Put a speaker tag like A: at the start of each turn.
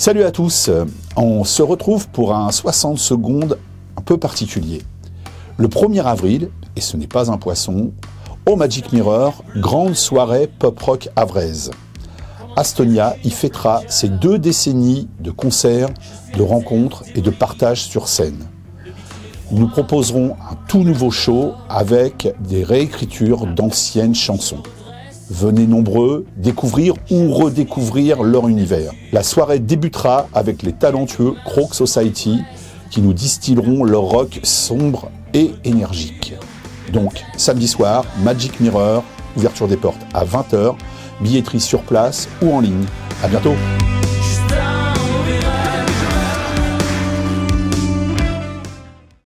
A: Salut à tous, on se retrouve pour un 60 secondes un peu particulier. Le 1er avril, et ce n'est pas un poisson, au Magic Mirror, grande soirée pop-rock avraise. Astonia y fêtera ses deux décennies de concerts, de rencontres et de partages sur scène. Nous proposerons un tout nouveau show avec des réécritures d'anciennes chansons. Venez nombreux découvrir ou redécouvrir leur univers. La soirée débutera avec les talentueux Croc Society qui nous distilleront leur rock sombre et énergique. Donc, samedi soir, Magic Mirror, ouverture des portes à 20h, billetterie sur place ou en ligne. À bientôt!